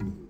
Amen.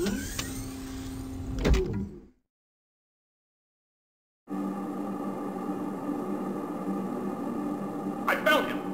I found him!